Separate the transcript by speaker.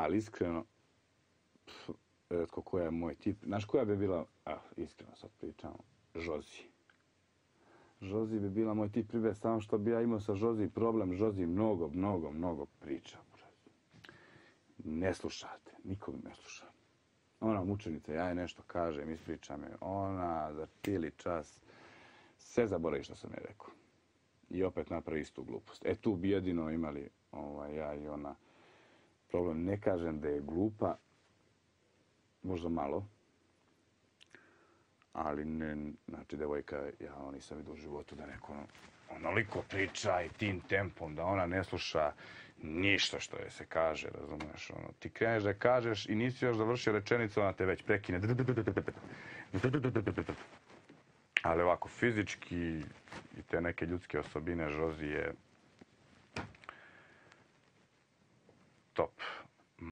Speaker 1: Ali iskreno, pf, redko koja je moj tip. Znaš koja bi bila, a, iskreno sad pričamo, Žozi. Žozi bi bila moj tip pribe, samo što bi ja imao sa Žozi problem. Žozi mnogo, mnogo, mnogo priča. Ne slušate, nikog ne sluša. Ona mučenica, ja je nešto kažem, ispričam je. Ona za cijeli čas sve zaboravi što sam je rekao. I opet napravi istu glupost. E tu bi jedino imali ovaj, ja i ona problem. Ne kažem da je glupa, možda malo, ali ne, znači, devojka, ja ono nisam vidio u životu da neko ono, onoliko priča i tim tempom, da ona ne sluša ništa što je se kaže, razumeš, ono, ti kreneš da kažeš i nisi još završio rečenicu, ona te već prekine. Ali ovako, fizički i te neke ljudske osobine Žozi je stop.